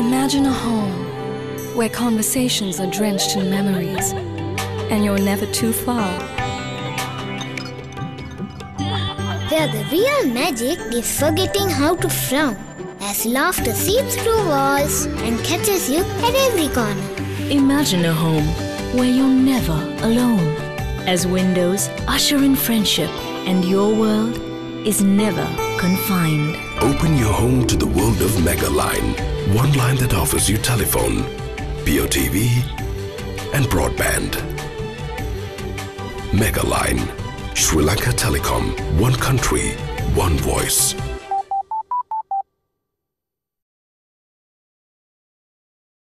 Imagine a home where conversations are drenched in memories and you're never too far. Where the real magic is forgetting how to frown, as laughter seeps through walls and catches you at every corner. Imagine a home where you're never alone, as windows usher in friendship and your world is never confined. Open your home to the world of Megaline. One line that offers you telephone, PEO TV, and broadband. Megaline. Sri Lanka Telecom. One country, one voice.